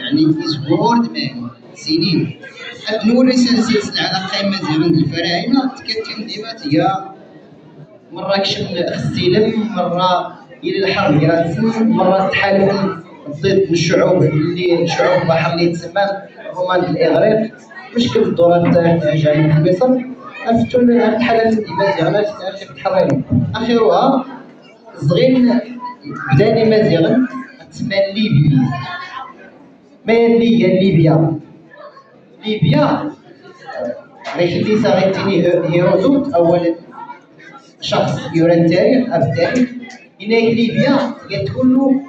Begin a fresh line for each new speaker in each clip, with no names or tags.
يعني يزورد مان سنين نوري سلسلة على قائمة زمن الفراعنة تكتم ديما هي مرة كشف السلم مرة إلى الحرب. يرسم مرة تحالف ضد الشعوب اللي شعوب البحر اللي تسمى رومان الإغريق. مشكل الدورات الجاية في مصر أفتون تحالف ديما زغنا في التحرير آخرها صغير بداني مزيغن تسمى ليبي. ما اللي هي ليبيا ليبيا ما يخلي صاغي هيرودوت اول شخص يرى التاريخ اب التاريخ هناك ليبيا تكون له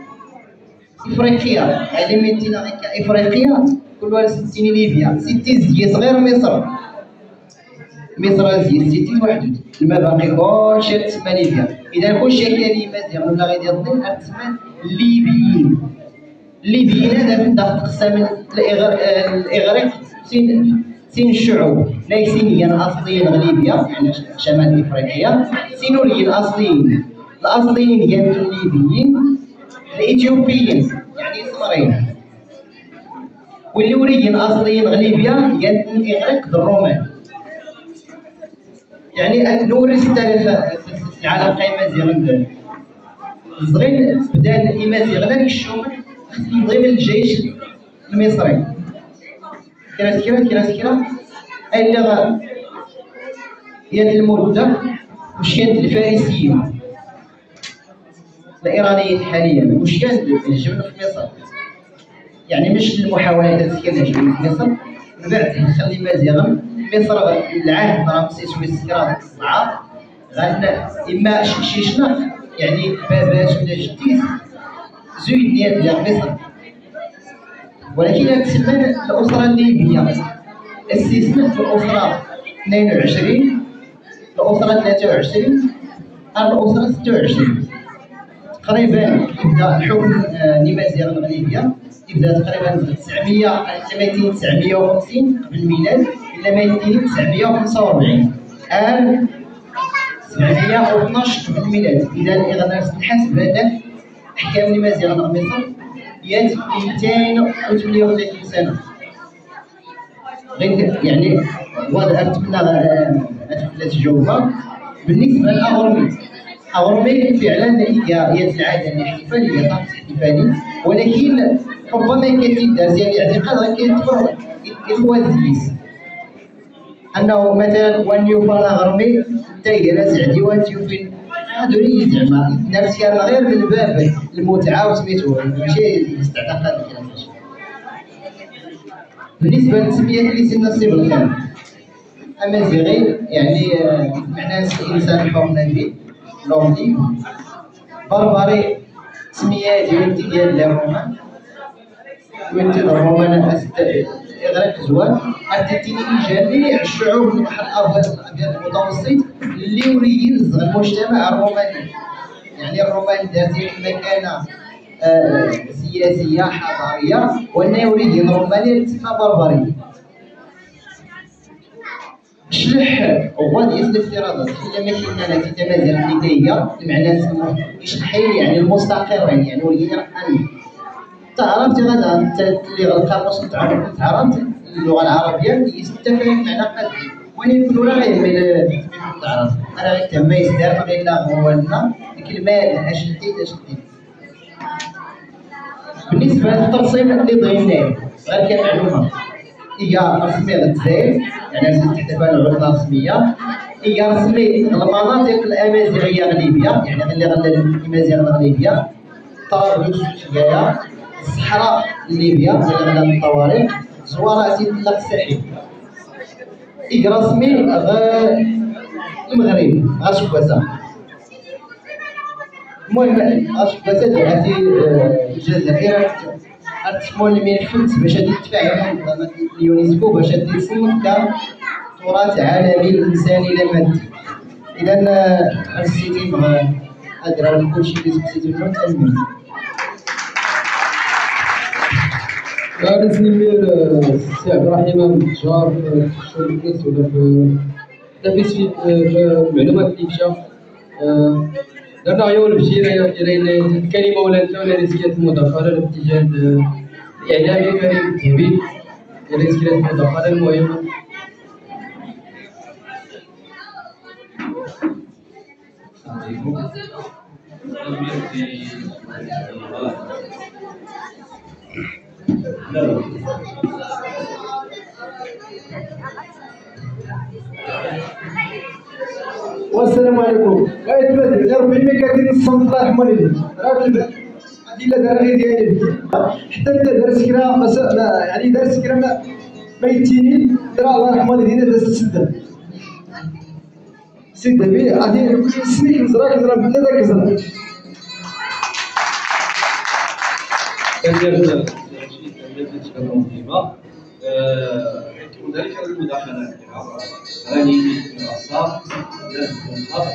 افريقيا على ميتينا افريقيا كلها ستين ليبيا ستين زي صغير مصر مصر زي ستين واحد المباقي كلشي تسمى ليبيا اذا كلشي ولا غير ديال الظل تسمى ليبيين من تقسم الإغريق سين سين الشعوب ليسينيا اصليين ليبيا يعني شمال افريقيا. سينوريين اصليين الاصليين هي الليبيين الاثيوبيين يعني سمرين واللوريين اصليين ليبيا هي الإغريق الرومان يعني نورث التاريخ العالم قيمة زيغن صغير بدا الامازيغ الشوم ضمن الجيش المصري. كرا سكرا كرا سكرا أي اللي غا هي المدة وش كانت الفارسية الإيرانيين حاليا. وش كانت الجبن في مصر. يعني مش المحاولات التي كانت الجبن في مصر. من بعد نخلي مازيغا. مصر العهد رمسيس ويسكرات مع غان إما شيشنا يعني بابات ولا جديد. زوج ديال مصر. ولكن تسمى الأسرة الليبية استثناء الأسرة 22 الأسرة 23 الأسرة 26 تقريبا يبدا الحكم النماذج آه، ليبيا يبدا تقريبا 900 200 950 قبل الميلاد إلى 200 945 الآن 712 قبل الميلاد. اذا اذا نحسب هذا احكام النماذج مصر هي 238 سنة. غير يعني واضح اتمنى اتمنى تجاوبها. بالنسبة للاغرمي اغرمي فعلا هي العاده الاحتفالية طقس احتفالي ولكن ربما كاين درس يعني اعتقاد كيتفرق الوازيس أنه مثلا وأن يفرغ غرمي تايرة سعدي وانتيوفين هذول زعما نفس كان غير من باب المتعه وسميتو ماشي؟ استعتقاد بالنسبة للتسمية اللي سيدنا الصيب الخام امازيغي يعني معناه انسان نبي لوندي بربري تسمية ديال ديال الرومان وانت الرومان إغراق زوال أتتني جميع الشعوب البحر الأبيض المتوسط اللي وريين المجتمع الروماني. يعني الرومان دارت مكانة آه سياسية حضارية. وأن يريد الروماني تسمى بربرية شلح هو ديال الافتراضات. إلا ما كنا لا تتمازل البداية. المعنى تسمى يشرح يعني المستقرين. يعني ولينا أن تعرفت غدا أنت اللي تعرف تعرفت اللغة العربية يستفهم معنى قد وين يكون لا غير من تعرف أنا غير تما يستعرف غير لا هو لنا الكلمة اشديد اشديد بالنسبة للترسيم اللي ضيناه غير كمعلومه هي رسمية للجزائر يعني تحتفل العطله الرسميه هي رسمي المناطق الأمازيغية غليبيه يعني اللي غنى الأمازيغ الغليبيه طرابلس جاية الصحراء ليبيا من الطوارئ زوارات لا الساحل غا المغرب غا شكواسا المهم غا شكواسا دعاتي الجزائر تسمون من فلت باش هادي تفاعل اليونسكو باش هادي تصنف كتراث عالمي انساني لا مادي اذا السيتي ادرى كلشي اللي سميتو تنمي
غادي نمير السي عبد الرحيم النجار في الشركات ولا في لا في المعلومات اللي مشى درنا غير البشيرة ديال الكلمة ولا انت ولا نسيت المداخله الاتجاه الإعلامي كريم التهبي رسالة المداخلة المهمة
والسلام عليكم. غاية بلاد يا ربي ما كاين الصمت الله يرحم والديك راك هذه لا غير ديالي. حتى انت دار ما يعني دار سكرة ما ما يتيني. راه الله يرحم والدينا دار السدة. سدة بي هذه سنيك نزرا كنزرا بلا ذاك زرا
وذلك المداخلة راني منصة لازم تكون خاص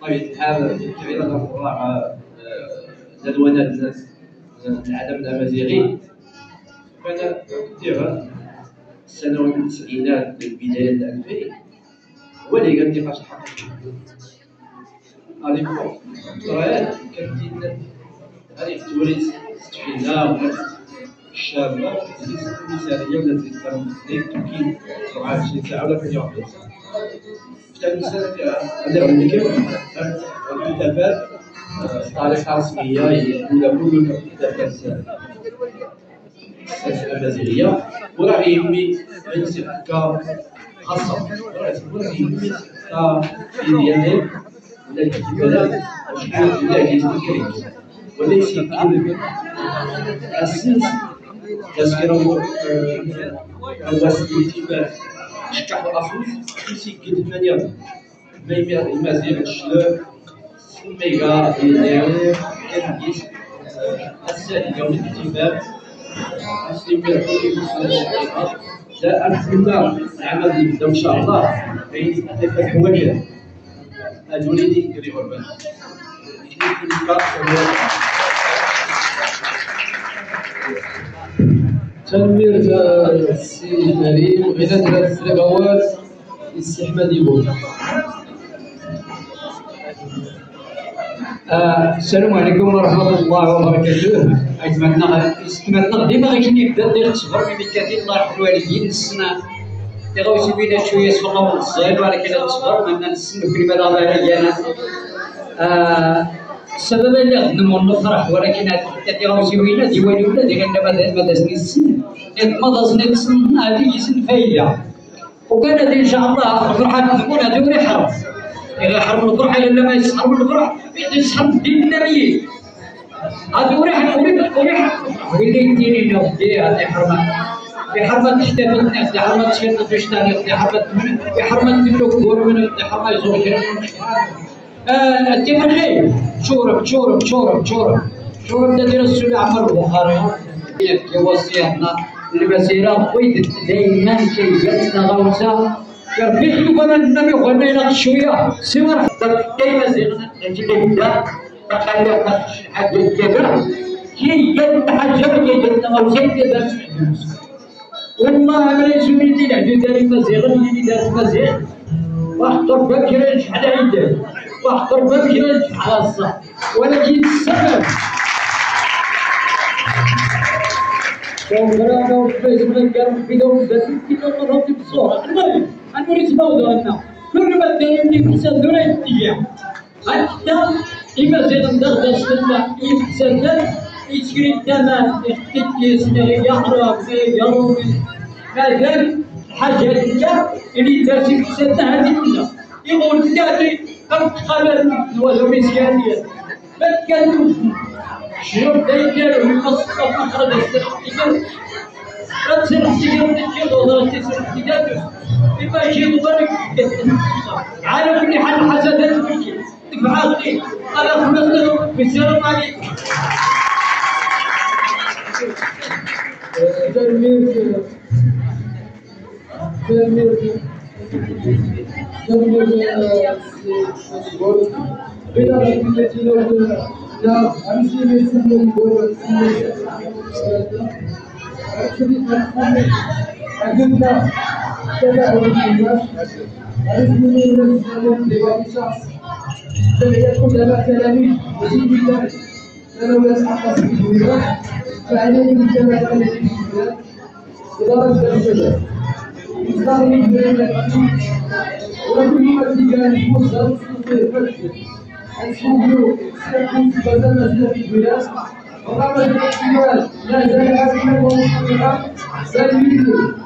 بطبيعة الحال كبيرة القراء جدولات العدم الأمازيغي كان كثيرا السنوات التسعينات بداية الألفين هو اللي كان النقاش الحقيقي هذه القراءات كانت هذه استفينا ولات الشابة المثالية ولات تقدر تمكين 24 ساعة ولا 48 ساعة عندك الكتابات بطريقة رسمية الأولى كل الكتابات الأمازيغية وراه يهمني ما يصير هكا خاصة وراه يهمني كديالي ولا الكتابات وشحال ولا كيتكريم وليس كل السنس تذكر الوسيلة شكح الأصوص يسي قد مانيا ما يمير المازيغ الشلو ميغا يدير كان يس السالي يوم الاتفاق يستمر كل مسلسل لا أتمنى العمل اللي يبدا إن شاء الله بين هذولي اللي يقريو البنات
تنمير السي كريم غدا ثلاث سنوات السي احمد
آه، السلام عليكم ورحمة الله وبركاته أجمعنا استمرنا ديما غادي نبدا ندير تصبر من كثير الله يرحم الوالدين السنة اللي غاوي سيبينا شوية سوقا ولكن تصبر من نسلو كلمة الله ديالنا السبب اللي غنمو نفرح ولكن هادي غاوي سيبينا ديواني ولا ديال ما دازني السن. ما دازني السن هادي سن فايدة وكان هذه إن شاء الله الفرحة تكون هذه وري حرب إذا حرب الفرحة إلا ما يسحب الفرح يسحب دين النبي هذا وريح وريح وريح ويلي يديني نودي هذه حرمة في حرمة تحتفل في حرمة تشهد في شتاني في حرمة في حرمة تملك دور من في حرمة من خير شورب شورب شورب شورب. شورب دير السوري عمر يحكي وصيتنا المسيرة بغيت دايما كيجاتنا غوصة كيف يكون النبي قلنا لك شوية. سوى دايما زينا نجي نبدا تخلي حاجة كبيرة هي جد حاجة هي جد غوصة كذا والله ما يسوي لي العدو داري مزيغ اللي دار مزيغ واحضر بكرة شحال عيدة واحضر بكرة شحال الصح ولكن السبب شوفرانا وفيسبوك كانوا في دور ذاتي كده مرات بصورة المهم أنا نريد موضوعنا كل ما تدري يحسن دون اتجاه حتى إما زيد ندرد السنة يحسن يشري الثمن يختك يسمى يحرم يروم مثلا حاجة اللي تاسي حسن هذه يقول تاتي قد خلل ولو مسكانية. ما تكلمش. شنو بدا يدير من قصة مخرج السرح لا تسرح تجيب ولا تسرح تجيب إما يجي مبارك على كل حال حسدات بيجي تفعل أنا خلصت بالسلام عليكم
تنمير تنمير تنمير لو لا أمشي من سنة يقول أجلنا كذا الناس أرسلني من السنة لبعض شخص لم يكن لنا تلاميذ وجود الله ثانويات الأحداث في في البلاد إدارة الشباب إصدار من تجاه فرصة في فتح السوق سيكون بدل مسألة في البلاد وقام بالاحتمال لا زال حاكما ومحققا بل